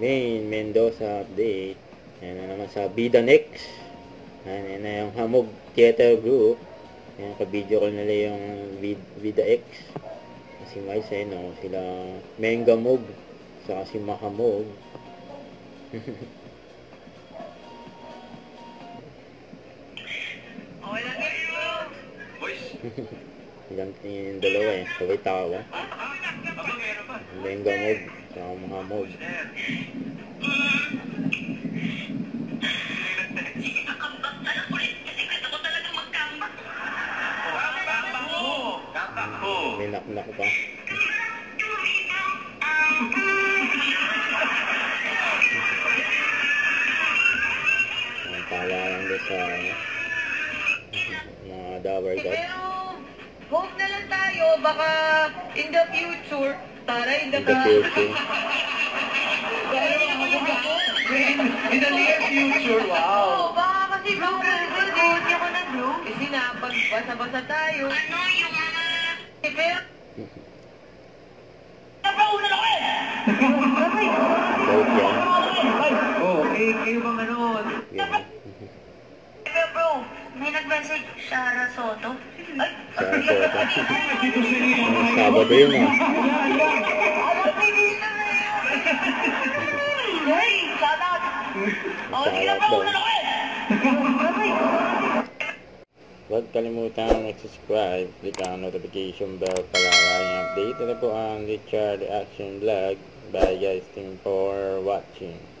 Main Mendoza update. Ayan na naman sa Bida Next. Ayan, ayan na yung Hamog Theater Group. Ayan, ka-video call nila yung Vida X. Si Mais, eh, no? Sila Mengamog. Saka si Mahamog. Ilang yung dalawa eh. Sabay tawa. Mengamog. Saka Mahamog. Kakambak ko! May knock-knock pa. Ang tala lang doon sa ano, mga Dower God. Pero, hope na lang tayo, baka in the future, tara in the, In the future. In the near future, Oo, wow! baka kasi bro, hindi ako na bro. Kasi napagbasa-basa tayo. Ano yung mga... Oh, eh, kayo bang ano? Yan. Pero bro, may nag-message Shara Soto. Ay, Sa Soto. Dito sa inyo. Ang Sabado yun ah. ano pili na na yun? Hey, shout out! Oh, sige na bro, una na ko eh! Huwag kalimutan mag-subscribe, click ang notification bell para laging update. Ito po ang Richard Action Vlog. Bye guys, thank you for watching.